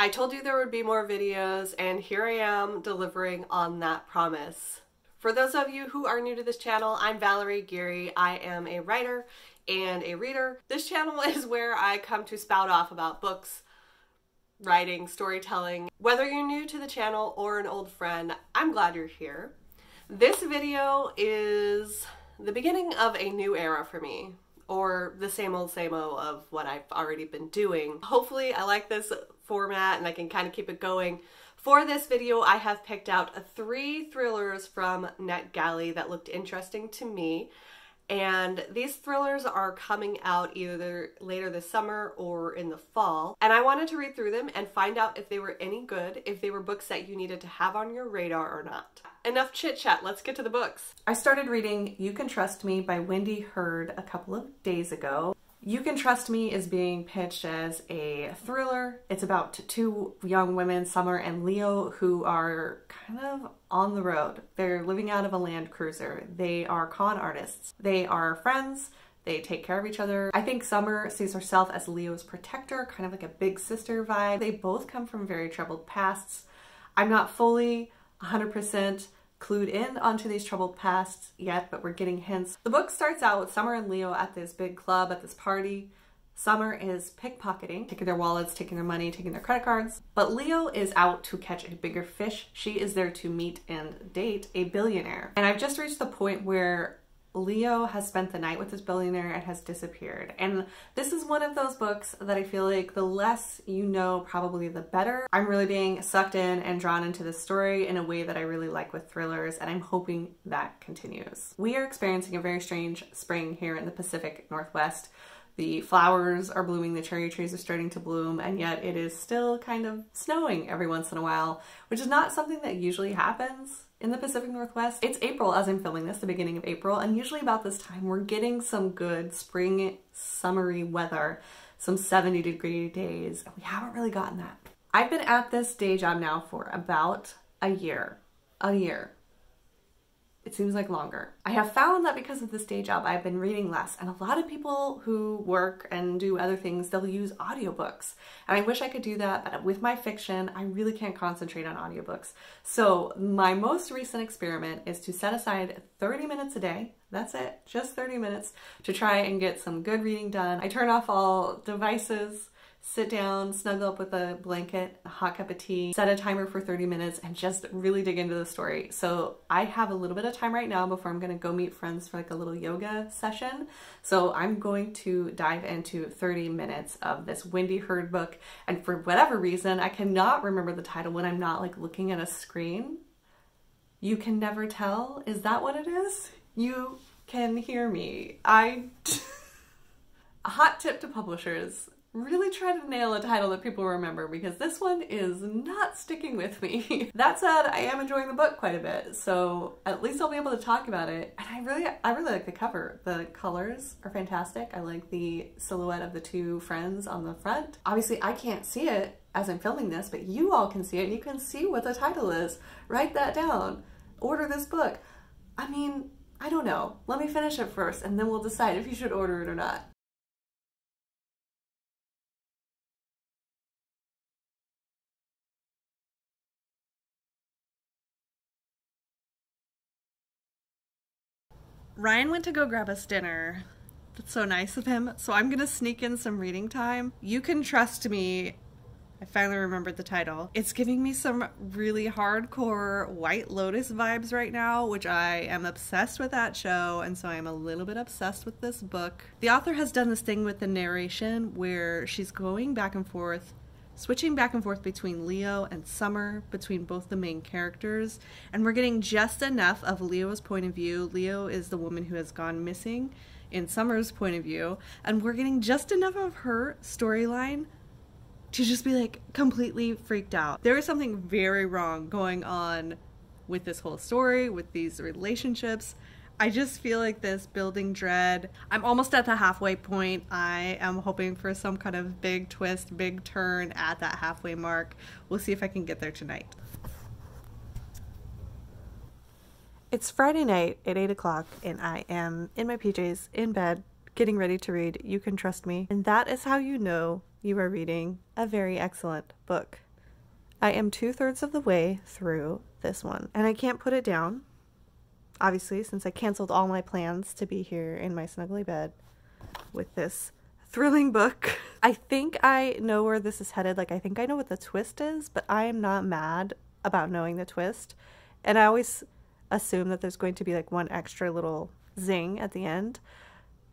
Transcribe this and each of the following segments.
I told you there would be more videos, and here I am delivering on that promise. For those of you who are new to this channel, I'm Valerie Geary. I am a writer and a reader. This channel is where I come to spout off about books, writing, storytelling. Whether you're new to the channel or an old friend, I'm glad you're here. This video is the beginning of a new era for me or the same old same old of what I've already been doing. Hopefully I like this format and I can kind of keep it going. For this video, I have picked out three thrillers from NetGalley that looked interesting to me. And these thrillers are coming out either later this summer or in the fall. And I wanted to read through them and find out if they were any good, if they were books that you needed to have on your radar or not. Enough chit chat, let's get to the books. I started reading You Can Trust Me by Wendy Heard a couple of days ago. You Can Trust Me is being pitched as a thriller. It's about two young women, Summer and Leo, who are kind of on the road. They're living out of a Land Cruiser. They are con artists. They are friends. They take care of each other. I think Summer sees herself as Leo's protector, kind of like a big sister vibe. They both come from very troubled pasts. I'm not fully 100% clued in onto these troubled pasts yet, but we're getting hints. The book starts out with Summer and Leo at this big club, at this party. Summer is pickpocketing, taking their wallets, taking their money, taking their credit cards. But Leo is out to catch a bigger fish. She is there to meet and date a billionaire. And I've just reached the point where Leo has spent the night with this billionaire and has disappeared. And this is one of those books that I feel like the less you know, probably the better. I'm really being sucked in and drawn into the story in a way that I really like with thrillers, and I'm hoping that continues. We are experiencing a very strange spring here in the Pacific Northwest. The flowers are blooming, the cherry trees are starting to bloom, and yet it is still kind of snowing every once in a while, which is not something that usually happens in the Pacific Northwest. It's April as I'm filming this, the beginning of April, and usually about this time we're getting some good spring summery weather, some 70 degree days, we haven't really gotten that. I've been at this day job now for about a year. A year. It seems like longer. I have found that because of this day job, I've been reading less. And a lot of people who work and do other things, they'll use audiobooks. And I wish I could do that, but with my fiction, I really can't concentrate on audiobooks. So my most recent experiment is to set aside 30 minutes a day. That's it, just 30 minutes to try and get some good reading done. I turn off all devices, sit down, snuggle up with a blanket, a hot cup of tea, set a timer for 30 minutes, and just really dig into the story. So I have a little bit of time right now before I'm gonna go meet friends for like a little yoga session. So I'm going to dive into 30 minutes of this Wendy Heard book. And for whatever reason, I cannot remember the title when I'm not like looking at a screen. You can never tell? Is that what it is? You can hear me. I... a hot tip to publishers really try to nail a title that people remember because this one is not sticking with me. that said, I am enjoying the book quite a bit, so at least I'll be able to talk about it. And I really, I really like the cover. The colors are fantastic. I like the silhouette of the two friends on the front. Obviously, I can't see it as I'm filming this, but you all can see it. and You can see what the title is. Write that down. Order this book. I mean, I don't know. Let me finish it first, and then we'll decide if you should order it or not. Ryan went to go grab us dinner. That's so nice of him. So I'm gonna sneak in some reading time. You Can Trust Me. I finally remembered the title. It's giving me some really hardcore White Lotus vibes right now, which I am obsessed with that show, and so I'm a little bit obsessed with this book. The author has done this thing with the narration where she's going back and forth switching back and forth between Leo and Summer, between both the main characters, and we're getting just enough of Leo's point of view. Leo is the woman who has gone missing in Summer's point of view, and we're getting just enough of her storyline to just be like completely freaked out. There is something very wrong going on with this whole story, with these relationships. I just feel like this building dread. I'm almost at the halfway point. I am hoping for some kind of big twist, big turn at that halfway mark. We'll see if I can get there tonight. It's Friday night at 8 o'clock, and I am in my PJs, in bed, getting ready to read You Can Trust Me. And that is how you know you are reading a very excellent book. I am two thirds of the way through this one, and I can't put it down. Obviously, since I canceled all my plans to be here in my snuggly bed with this thrilling book. I think I know where this is headed. Like, I think I know what the twist is, but I am not mad about knowing the twist. And I always assume that there's going to be like one extra little zing at the end.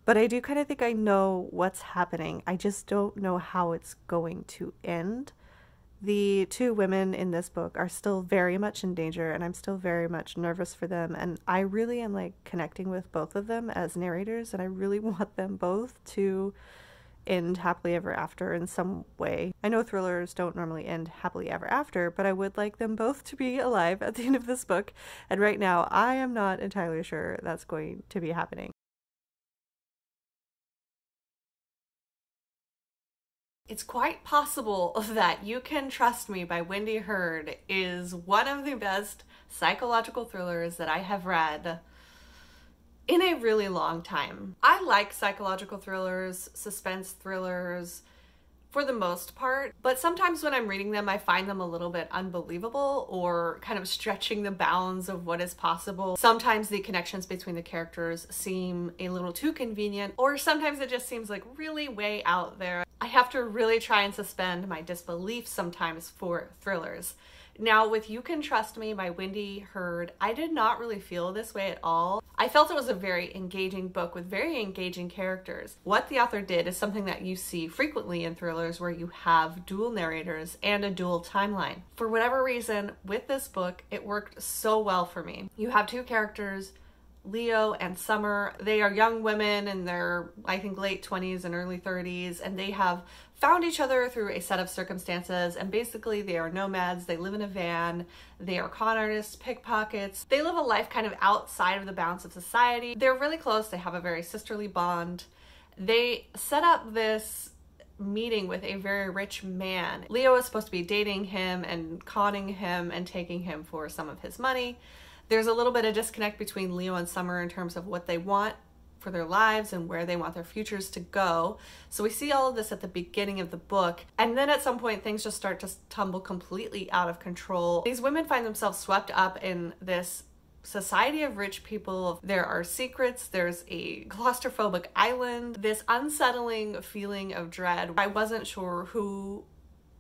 But I do kind of think I know what's happening. I just don't know how it's going to end. The two women in this book are still very much in danger, and I'm still very much nervous for them. And I really am like connecting with both of them as narrators, and I really want them both to end happily ever after in some way. I know thrillers don't normally end happily ever after, but I would like them both to be alive at the end of this book. And right now, I am not entirely sure that's going to be happening. It's quite possible that You Can Trust Me by Wendy Heard is one of the best psychological thrillers that I have read in a really long time. I like psychological thrillers, suspense thrillers for the most part, but sometimes when I'm reading them, I find them a little bit unbelievable or kind of stretching the bounds of what is possible. Sometimes the connections between the characters seem a little too convenient, or sometimes it just seems like really way out there. I have to really try and suspend my disbelief sometimes for thrillers. Now, with You Can Trust Me by Wendy Heard, I did not really feel this way at all. I felt it was a very engaging book with very engaging characters. What the author did is something that you see frequently in thrillers where you have dual narrators and a dual timeline. For whatever reason, with this book, it worked so well for me. You have two characters Leo and Summer. They are young women in their, I think, late 20s and early 30s, and they have found each other through a set of circumstances. And basically, they are nomads. They live in a van. They are con artists, pickpockets. They live a life kind of outside of the bounds of society. They're really close. They have a very sisterly bond. They set up this meeting with a very rich man. Leo is supposed to be dating him and conning him and taking him for some of his money. There's a little bit of disconnect between Leo and Summer in terms of what they want for their lives and where they want their futures to go. So we see all of this at the beginning of the book. And then at some point, things just start to tumble completely out of control. These women find themselves swept up in this society of rich people. There are secrets, there's a claustrophobic island, this unsettling feeling of dread. I wasn't sure who,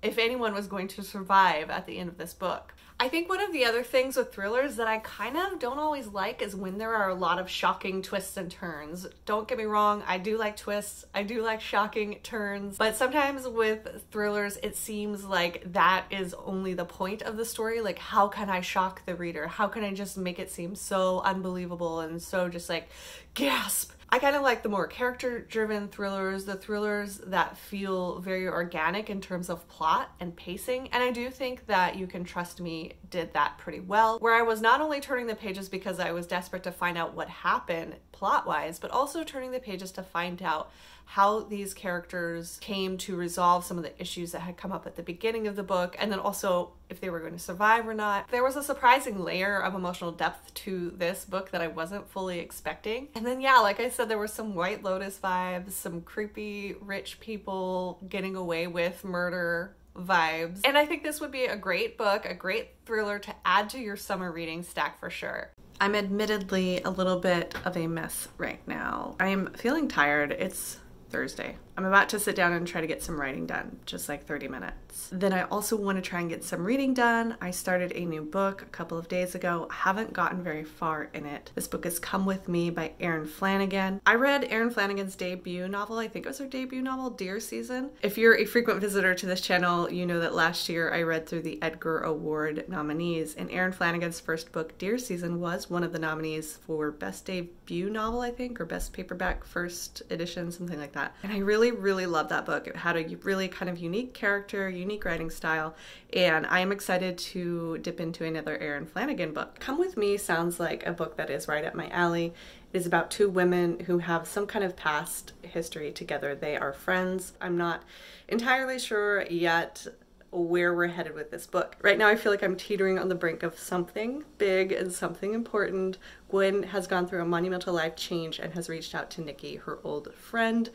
if anyone, was going to survive at the end of this book. I think one of the other things with thrillers that I kind of don't always like is when there are a lot of shocking twists and turns. Don't get me wrong, I do like twists, I do like shocking turns, but sometimes with thrillers it seems like that is only the point of the story. Like, how can I shock the reader? How can I just make it seem so unbelievable and so just like gasp? I kind of like the more character driven thrillers, the thrillers that feel very organic in terms of plot and pacing. And I do think that You Can Trust Me did that pretty well, where I was not only turning the pages because I was desperate to find out what happened plot wise, but also turning the pages to find out how these characters came to resolve some of the issues that had come up at the beginning of the book, and then also if they were going to survive or not. There was a surprising layer of emotional depth to this book that I wasn't fully expecting. And then, yeah, like I said, there were some White Lotus vibes, some creepy rich people getting away with murder vibes. And I think this would be a great book, a great thriller to add to your summer reading stack for sure. I'm admittedly a little bit of a mess right now. I am feeling tired. It's Thursday. I'm about to sit down and try to get some writing done, just like 30 minutes. Then I also want to try and get some reading done. I started a new book a couple of days ago. I haven't gotten very far in it. This book is Come With Me by Erin Flanagan. I read Erin Flanagan's debut novel. I think it was her debut novel, Deer Season. If you're a frequent visitor to this channel, you know that last year I read through the Edgar Award nominees, and Erin Flanagan's first book, Deer Season, was one of the nominees for Best Debut Novel, I think, or Best Paperback First Edition, something like that. And I really really, really love that book. It had a really kind of unique character, unique writing style, and I am excited to dip into another Erin Flanagan book. Come With Me sounds like a book that is right up my alley. It is about two women who have some kind of past history together. They are friends. I'm not entirely sure yet where we're headed with this book. Right now I feel like I'm teetering on the brink of something big and something important. Gwen has gone through a monumental life change and has reached out to Nikki, her old friend,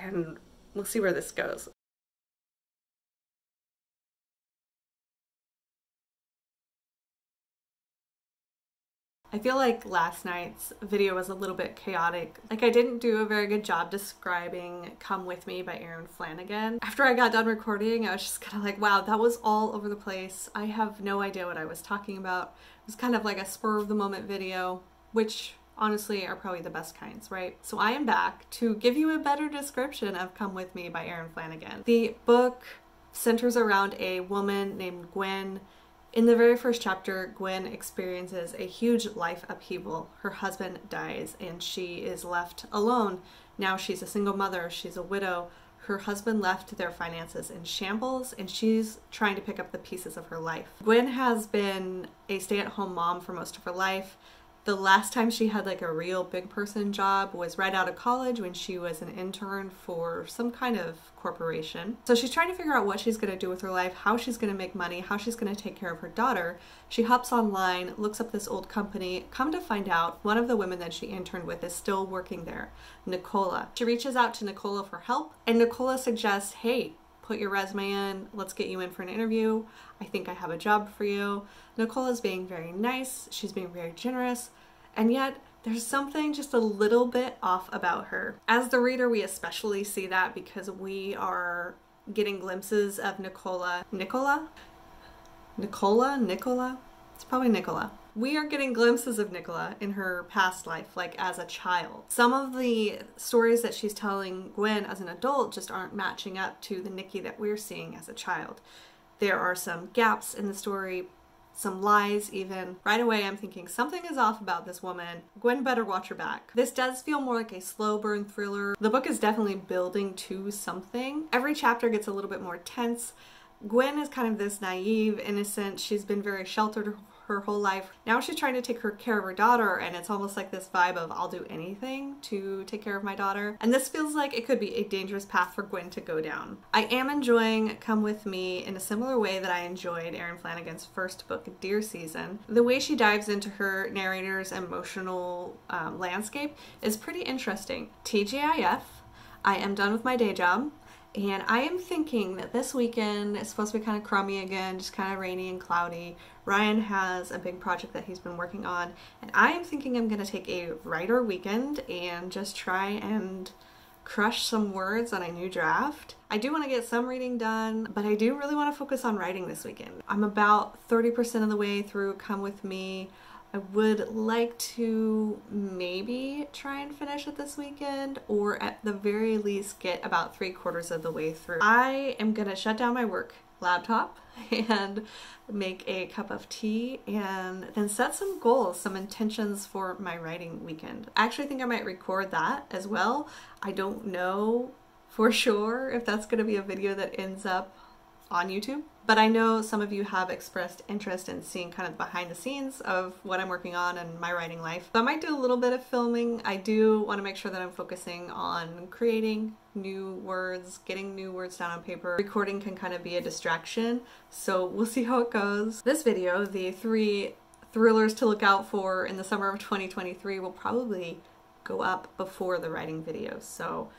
and we'll see where this goes. I feel like last night's video was a little bit chaotic. Like I didn't do a very good job describing Come With Me by Erin Flanagan. After I got done recording, I was just kind of like, wow, that was all over the place. I have no idea what I was talking about. It was kind of like a spur of the moment video, which honestly are probably the best kinds, right? So I am back to give you a better description of Come With Me by Erin Flanagan. The book centers around a woman named Gwen. In the very first chapter, Gwen experiences a huge life upheaval. Her husband dies and she is left alone. Now she's a single mother, she's a widow. Her husband left their finances in shambles and she's trying to pick up the pieces of her life. Gwen has been a stay at home mom for most of her life the last time she had like a real big person job was right out of college when she was an intern for some kind of corporation. So she's trying to figure out what she's going to do with her life, how she's going to make money, how she's going to take care of her daughter. She hops online, looks up this old company. Come to find out, one of the women that she interned with is still working there, Nicola. She reaches out to Nicola for help, and Nicola suggests, hey, put your resume in, let's get you in for an interview. I think I have a job for you. Nicola's being very nice, she's being very generous, and yet there's something just a little bit off about her. As the reader, we especially see that because we are getting glimpses of Nicola. Nicola? Nicola? Nicola? It's probably Nicola. We are getting glimpses of Nicola in her past life, like as a child. Some of the stories that she's telling Gwen as an adult just aren't matching up to the Nikki that we're seeing as a child. There are some gaps in the story, some lies even. Right away, I'm thinking something is off about this woman. Gwen better watch her back. This does feel more like a slow burn thriller. The book is definitely building to something. Every chapter gets a little bit more tense. Gwen is kind of this naive, innocent, she's been very sheltered her whole life. Now she's trying to take her care of her daughter and it's almost like this vibe of I'll do anything to take care of my daughter. And this feels like it could be a dangerous path for Gwen to go down. I am enjoying Come With Me in a similar way that I enjoyed Erin Flanagan's first book, Deer Season. The way she dives into her narrator's emotional um, landscape is pretty interesting. TGIF, I am done with my day job. And I am thinking that this weekend is supposed to be kind of crummy again, just kind of rainy and cloudy. Ryan has a big project that he's been working on, and I am thinking I'm going to take a writer weekend and just try and crush some words on a new draft. I do want to get some reading done, but I do really want to focus on writing this weekend. I'm about 30% of the way through Come With Me. I would like to maybe try and finish it this weekend or at the very least get about three quarters of the way through. I am gonna shut down my work laptop and make a cup of tea and then set some goals, some intentions for my writing weekend. I actually think I might record that as well. I don't know for sure if that's gonna be a video that ends up on YouTube. But I know some of you have expressed interest in seeing kind of behind the scenes of what I'm working on and my writing life. So I might do a little bit of filming. I do want to make sure that I'm focusing on creating new words, getting new words down on paper. Recording can kind of be a distraction, so we'll see how it goes. This video, the three thrillers to look out for in the summer of 2023 will probably go up before the writing video. So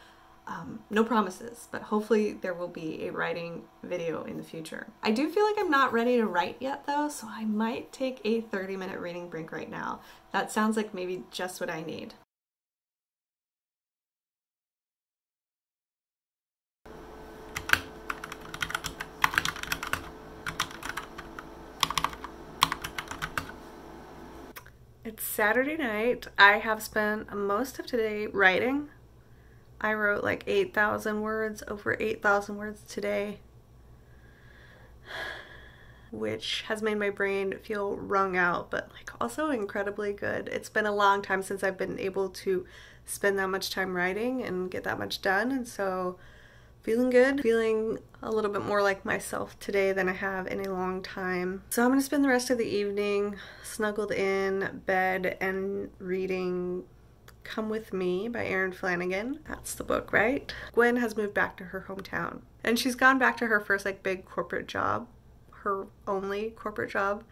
um, no promises, but hopefully there will be a writing video in the future. I do feel like I'm not ready to write yet though, so I might take a 30 minute reading break right now. That sounds like maybe just what I need. It's Saturday night. I have spent most of today writing I wrote like 8,000 words, over 8,000 words today, which has made my brain feel wrung out, but like also incredibly good. It's been a long time since I've been able to spend that much time writing and get that much done, and so feeling good, feeling a little bit more like myself today than I have in a long time. So I'm gonna spend the rest of the evening snuggled in bed and reading Come With Me by Erin Flanagan. That's the book, right? Gwen has moved back to her hometown and she's gone back to her first like big corporate job, her only corporate job.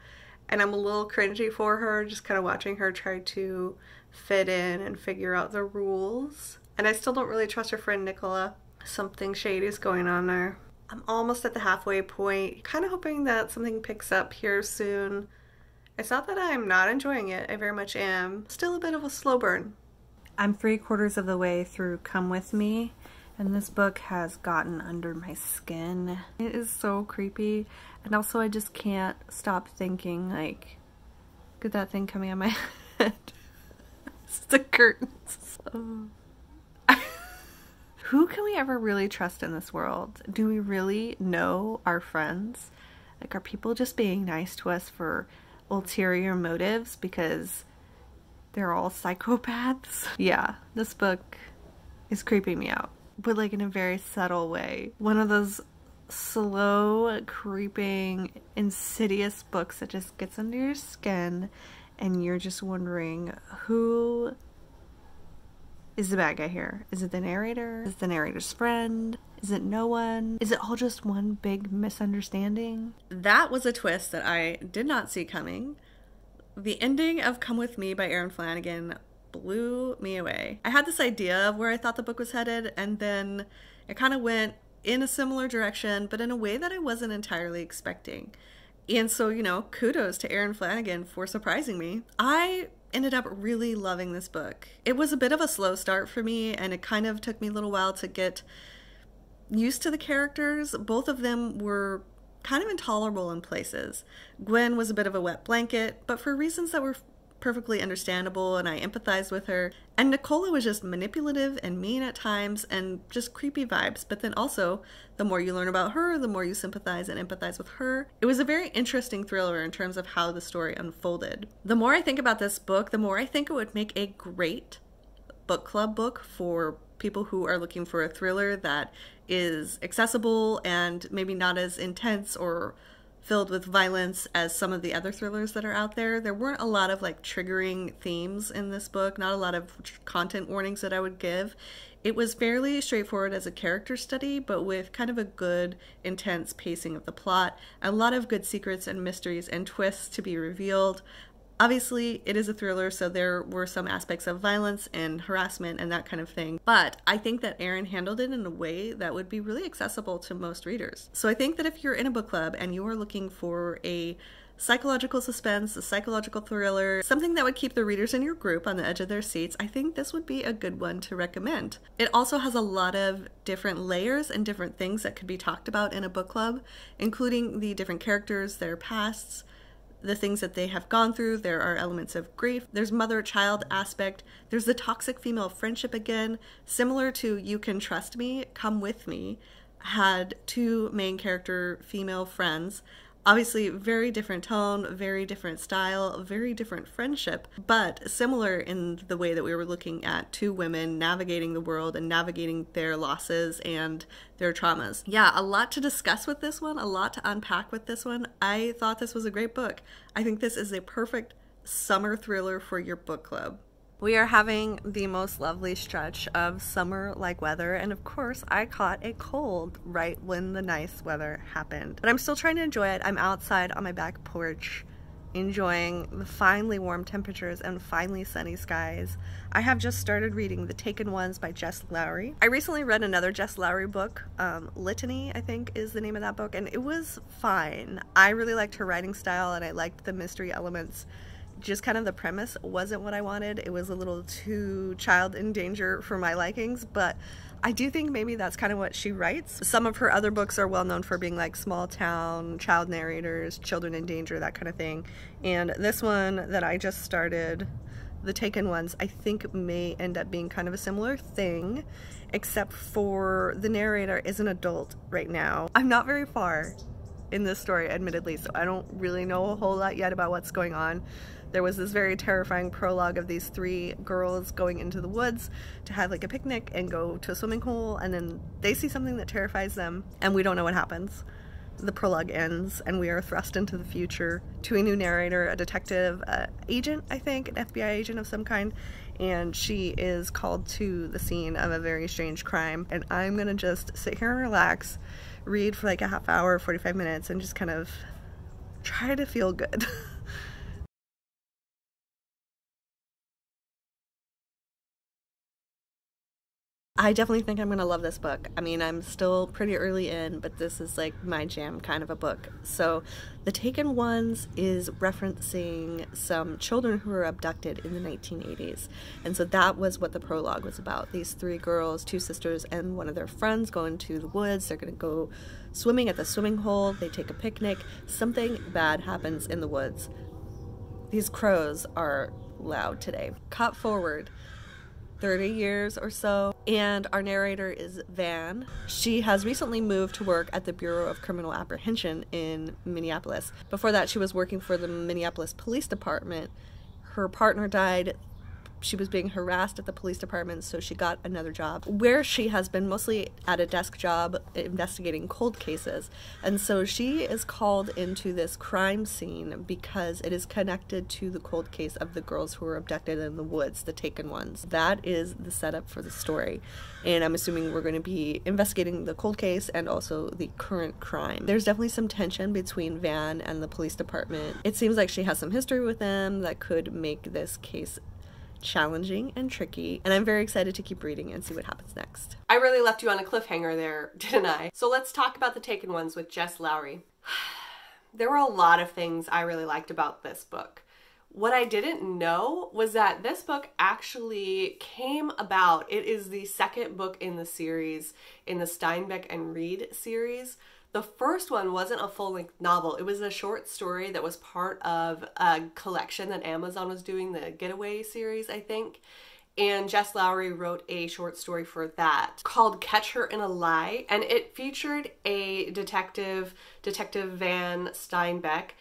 And I'm a little cringy for her, just kind of watching her try to fit in and figure out the rules. And I still don't really trust her friend Nicola. Something shady is going on there. I'm almost at the halfway point, kind of hoping that something picks up here soon It's not that I'm not enjoying it, I very much am. Still a bit of a slow burn. I'm three quarters of the way through Come With Me, and this book has gotten under my skin. It is so creepy, and also I just can't stop thinking, like, at that thing coming on my head. it's the curtains. Oh. Who can we ever really trust in this world? Do we really know our friends? Like, are people just being nice to us for ulterior motives because they're all psychopaths? Yeah, this book is creeping me out, but like in a very subtle way. One of those slow, creeping, insidious books that just gets under your skin and you're just wondering who is the bad guy here? Is it the narrator? Is it the narrator's friend? Is it no one? Is it all just one big misunderstanding? That was a twist that I did not see coming. The ending of Come With Me by Erin Flanagan blew me away. I had this idea of where I thought the book was headed, and then it kind of went in a similar direction, but in a way that I wasn't entirely expecting. And so, you know, kudos to Erin Flanagan for surprising me. I ended up really loving this book. It was a bit of a slow start for me, and it kind of took me a little while to get used to the characters. Both of them were kind of intolerable in places. Gwen was a bit of a wet blanket, but for reasons that were perfectly understandable and I empathized with her. And Nicola was just manipulative and mean at times and just creepy vibes. But then also, the more you learn about her, the more you sympathize and empathize with her. It was a very interesting thriller in terms of how the story unfolded. The more I think about this book, the more I think it would make a great book club book for people who are looking for a thriller that is accessible and maybe not as intense or filled with violence as some of the other thrillers that are out there. There weren't a lot of like triggering themes in this book, not a lot of content warnings that I would give. It was fairly straightforward as a character study, but with kind of a good, intense pacing of the plot, a lot of good secrets and mysteries and twists to be revealed. Obviously, it is a thriller, so there were some aspects of violence and harassment and that kind of thing. But I think that Erin handled it in a way that would be really accessible to most readers. So I think that if you're in a book club and you are looking for a psychological suspense, a psychological thriller, something that would keep the readers in your group on the edge of their seats, I think this would be a good one to recommend. It also has a lot of different layers and different things that could be talked about in a book club, including the different characters, their pasts, the things that they have gone through. There are elements of grief. There's mother child aspect. There's the toxic female friendship again, similar to You Can Trust Me, Come With Me, had two main character female friends Obviously, very different tone, very different style, very different friendship, but similar in the way that we were looking at two women navigating the world and navigating their losses and their traumas. Yeah, a lot to discuss with this one, a lot to unpack with this one. I thought this was a great book. I think this is a perfect summer thriller for your book club. We are having the most lovely stretch of summer like weather, and of course, I caught a cold right when the nice weather happened. But I'm still trying to enjoy it. I'm outside on my back porch enjoying the finely warm temperatures and finely sunny skies. I have just started reading The Taken Ones by Jess Lourey. I recently read another Jess Lourey book, um, Litani, I think is the name of that book, and it was fine. I really liked her writing style and I liked the mystery elements just kind of the premise wasn't what I wanted. It was a little too child in danger for my likings, but I do think maybe that's kind of what she writes. Some of her other books are well known for being like small town, child narrators, children in danger, that kind of thing. And this one that I just started, The Taken Ones, I think may end up being kind of a similar thing, except for the narrator is an adult right now. I'm not very far in this story, admittedly, so I don't really know a whole lot yet about what's going on there was this very terrifying prologue of these three girls going into the woods to have like a picnic and go to a swimming hole and then they see something that terrifies them and we don't know what happens. The prologue ends and we are thrust into the future to a new narrator, a detective uh, agent, I think, an FBI agent of some kind, and she is called to the scene of a very strange crime. And I'm gonna just sit here and relax, read for like a half hour, 45 minutes, and just kind of try to feel good. I definitely think I'm going to love this book. I mean, I'm still pretty early in, but this is like my jam kind of a book. So, The Taken Ones is referencing some children who were abducted in the 1980s. And so that was what the prologue was about. These three girls, two sisters, and one of their friends go into the woods. They're going to go swimming at the swimming hole. They take a picnic. Something bad happens in the woods. These crows are loud today. Cut forward 30 years or so. And our narrator is Van. She has recently moved to work at the Bureau of Criminal Apprehension in Minneapolis. Before that, she was working for the Minneapolis Police Department. Her partner died she was being harassed at the police department, so she got another job where she has been mostly at a desk job investigating cold cases. And so she is called into this crime scene because it is connected to the cold case of the girls who were abducted in the woods, the taken ones. That is the setup for the story. And I'm assuming we're going to be investigating the cold case and also the current crime. There's definitely some tension between Van and the police department. It seems like she has some history with them that could make this case challenging and tricky, and I'm very excited to keep reading and see what happens next. I really left you on a cliffhanger there, didn't I? So let's talk about the Taken Ones with Jess Lourey. there were a lot of things I really liked about this book. What I didn't know was that this book actually came about. It is the second book in the series, in the Steinbeck and Reed series. The first one wasn't a full length novel. It was a short story that was part of a collection that Amazon was doing, the Getaway series, I think. And Jess Lourey wrote a short story for that called Catch Her in a Lie. And it featured a detective, Detective Van Steinbeck,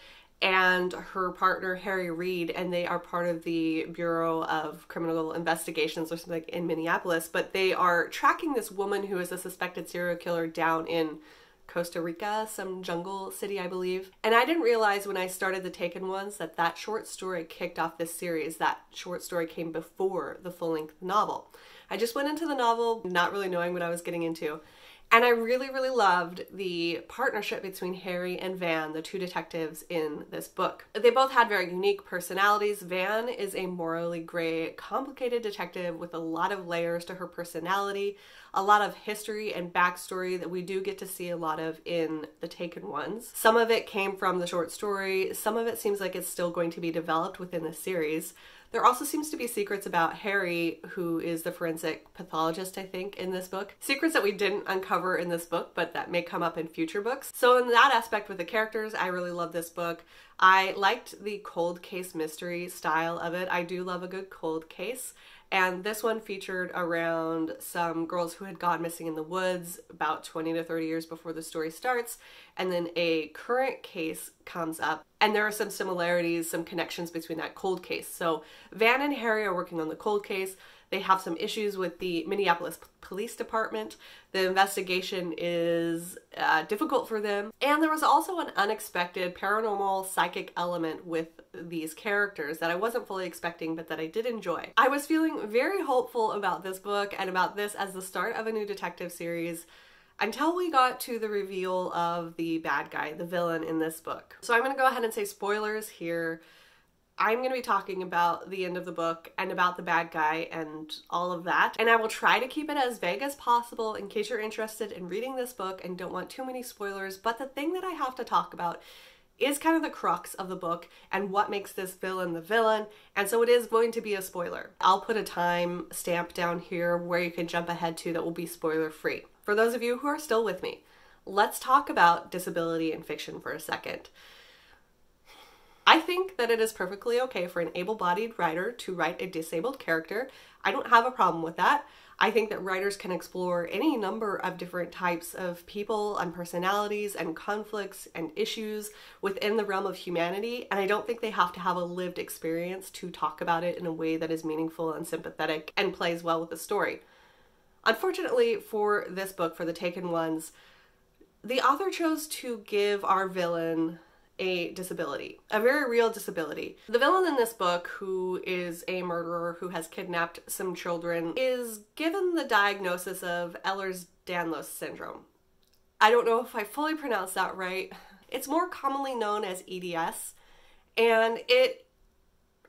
and her partner Harry Reed, and they are part of the Bureau of Criminal Investigations or something like in Minneapolis. But they are tracking this woman who is a suspected serial killer down in Costa Rica, some jungle city, I believe. And I didn't realize when I started the Taken Ones that that short story kicked off this series. That short story came before the full length novel. I just went into the novel not really knowing what I was getting into. And I really, really loved the partnership between Harry and Van, the two detectives in this book. They both had very unique personalities. Van is a morally gray, complicated detective with a lot of layers to her personality, a lot of history and backstory that we do get to see a lot of in The Taken Ones. Some of it came from the short story, some of it seems like it's still going to be developed within the series. There also seems to be secrets about Harry, who is the forensic pathologist, I think, in this book. Secrets that we didn't uncover in this book, but that may come up in future books. So, in that aspect with the characters, I really love this book. I liked the cold case mystery style of it. I do love a good cold case. And this one featured around some girls who had gone missing in the woods about 20 to 30 years before the story starts. And then a current case comes up, and there are some similarities, some connections between that cold case. So Van and Harry are working on the cold case. They have some issues with the Minneapolis Police Department. The investigation is uh, difficult for them. And there was also an unexpected paranormal psychic element with these characters that I wasn't fully expecting, but that I did enjoy. I was feeling very hopeful about this book and about this as the start of a new detective series until we got to the reveal of the bad guy, the villain in this book. So I'm going to go ahead and say spoilers here. I'm going to be talking about the end of the book and about the bad guy and all of that. And I will try to keep it as vague as possible in case you're interested in reading this book and don't want too many spoilers. But the thing that I have to talk about is kind of the crux of the book and what makes this villain the villain. And so it is going to be a spoiler. I'll put a time stamp down here where you can jump ahead to that will be spoiler free. For those of you who are still with me, let's talk about disability in fiction for a second. I think that it is perfectly okay for an able bodied writer to write a disabled character. I don't have a problem with that. I think that writers can explore any number of different types of people and personalities and conflicts and issues within the realm of humanity, and I don't think they have to have a lived experience to talk about it in a way that is meaningful and sympathetic and plays well with the story. Unfortunately, for this book, for The Taken Ones, the author chose to give our villain a disability, a very real disability. The villain in this book, who is a murderer who has kidnapped some children, is given the diagnosis of Ehlers-Danlos syndrome. I don't know if I fully pronounced that right. It's more commonly known as EDS, and it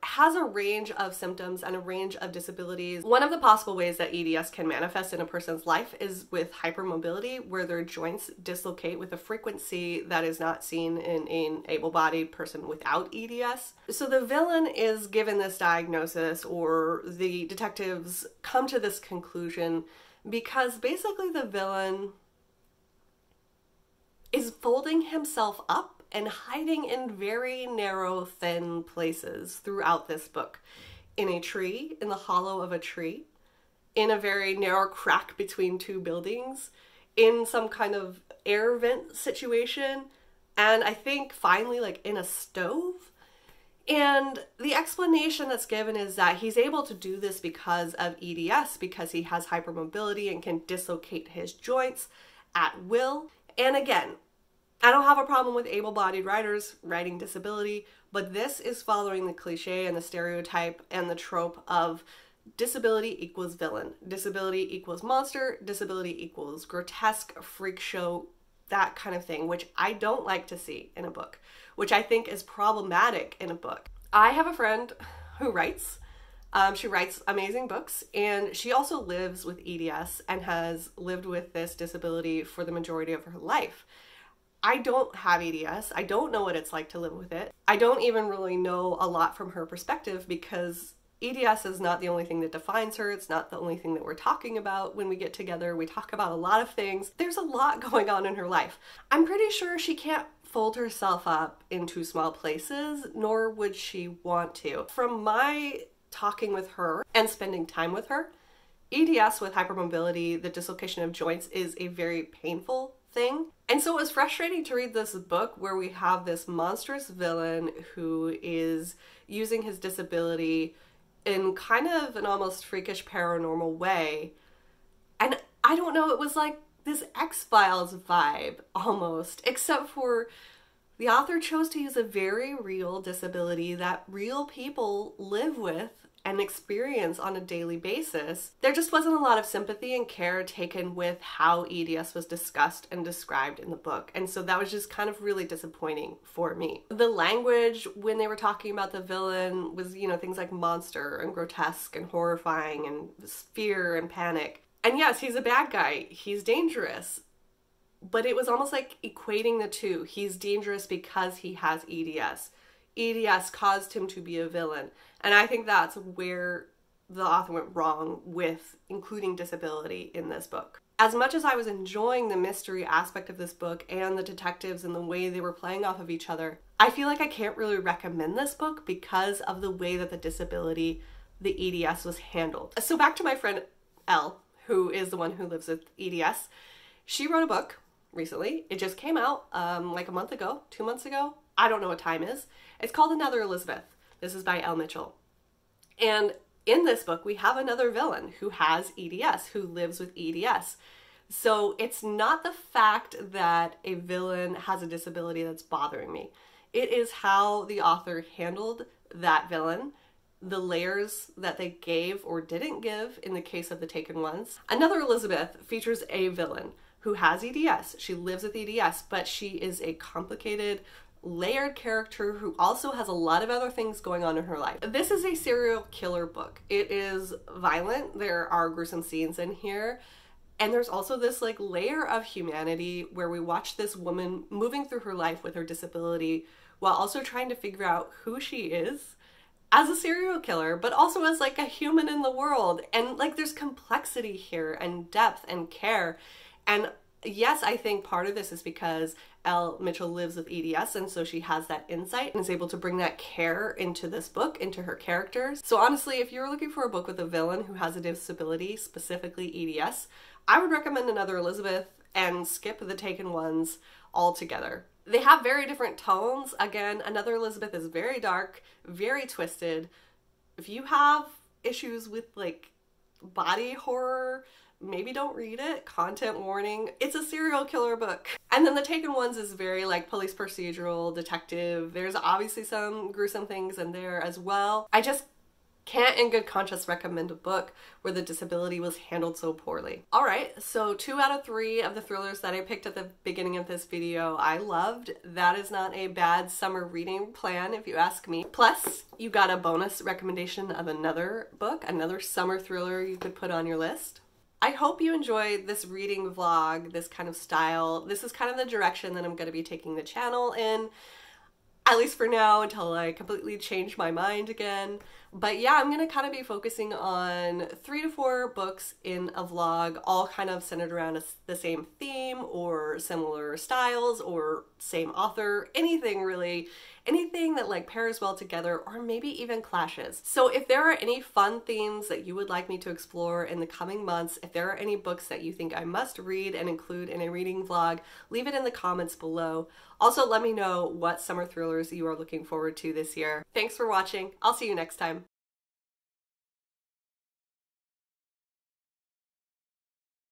has a range of symptoms and a range of disabilities. One of the possible ways that EDS can manifest in a person's life is with hypermobility, where their joints dislocate with a frequency that is not seen in an able bodied person without EDS. So the villain is given this diagnosis, or the detectives come to this conclusion because basically the villain is folding himself up and hiding in very narrow, thin places throughout this book. In a tree, in the hollow of a tree, in a very narrow crack between two buildings, in some kind of air vent situation, and I think finally, like in a stove. And the explanation that's given is that he's able to do this because of EDS, because he has hypermobility and can dislocate his joints at will. And again, I don't have a problem with able bodied writers writing disability, but this is following the cliche and the stereotype and the trope of disability equals villain, disability equals monster, disability equals grotesque, freak show, that kind of thing, which I don't like to see in a book, which I think is problematic in a book. I have a friend who writes. Um, she writes amazing books and she also lives with EDS and has lived with this disability for the majority of her life. I don't have EDS. I don't know what it's like to live with it. I don't even really know a lot from her perspective because EDS is not the only thing that defines her. It's not the only thing that we're talking about when we get together. We talk about a lot of things. There's a lot going on in her life. I'm pretty sure she can't fold herself up into small places, nor would she want to. From my talking with her and spending time with her, EDS with hypermobility, the dislocation of joints, is a very painful thing. And so it was frustrating to read this book where we have this monstrous villain who is using his disability in kind of an almost freakish paranormal way. And I don't know, it was like this X Files vibe almost, except for the author chose to use a very real disability that real people live with and experience on a daily basis, there just wasn't a lot of sympathy and care taken with how EDS was discussed and described in the book. And so that was just kind of really disappointing for me. The language when they were talking about the villain was, you know, things like monster and grotesque and horrifying and fear and panic. And yes, he's a bad guy, he's dangerous. But it was almost like equating the two. He's dangerous because he has EDS. EDS caused him to be a villain and I think that's where the author went wrong with including disability in this book. As much as I was enjoying the mystery aspect of this book and the detectives and the way they were playing off of each other, I feel like I can't really recommend this book because of the way that the disability, the EDS, was handled. So, back to my friend Elle, who is the one who lives with EDS. She wrote a book recently. It just came out um, like a month ago, two months ago. I don't know what time is. It's called Another Elizabeth. This is by Elle Mitchell. And in this book, we have another villain who has EDS, who lives with EDS. So it's not the fact that a villain has a disability that's bothering me. It is how the author handled that villain, the layers that they gave or didn't give in the case of the Taken Ones. Another Elizabeth features a villain who has EDS. She lives with EDS, but she is a complicated, layered character who also has a lot of other things going on in her life. This is a serial killer book. It is violent. There are gruesome scenes in here. And there's also this like layer of humanity where we watch this woman moving through her life with her disability while also trying to figure out who she is as a serial killer, but also as like a human in the world. And like there's complexity here and depth and care. And yes, I think part of this is because Elle Mitchell lives with EDS, and so she has that insight and is able to bring that care into this book, into her characters. So, honestly, if you're looking for a book with a villain who has a disability, specifically EDS, I would recommend Another Elizabeth and skip the Taken ones altogether. They have very different tones. Again, Another Elizabeth is very dark, very twisted. If you have issues with like body horror, maybe don't read it. Content warning. It's a serial killer book. And then the Taken Ones is very like police procedural, detective. There's obviously some gruesome things in there as well. I just Can't in good conscience recommend a book where the disability was handled so poorly. Alright, so two out of three of the thrillers that I picked at the beginning of this video I loved. That is not a bad summer reading plan if you ask me. Plus, you got a bonus recommendation of another book, another summer thriller you could put on your list. I hope you enjoyed this reading vlog, this kind of style. This is kind of the direction that I'm going to be taking the channel in at least for now until I completely change my mind again. But yeah, I'm gonna kind of be focusing on three to four books in a vlog, all kind of centered around a, the same theme or similar styles or same author, anything really anything that like pairs well together or maybe even clashes. So if there are any fun themes that you would like me to explore in the coming months, if there are any books that you think I must read and include in a reading vlog, leave it in the comments below. Also, let me know what summer thrillers you are looking forward to this year. Thanks for watching. I'll see you next time.